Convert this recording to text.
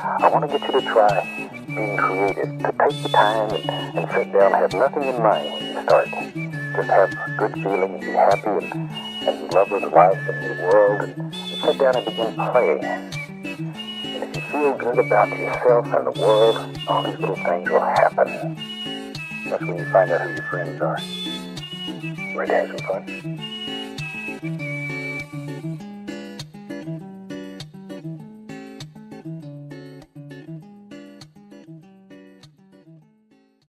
I want to get you to try being creative, to take the time and, and sit down, have nothing in mind when you start. Just have good feeling, be happy, and, and love with life and the world, and, and sit down and begin playing. And if you feel good about yourself and the world, all these little things will happen. That's when you find out who your friends are. Ready to have some fun?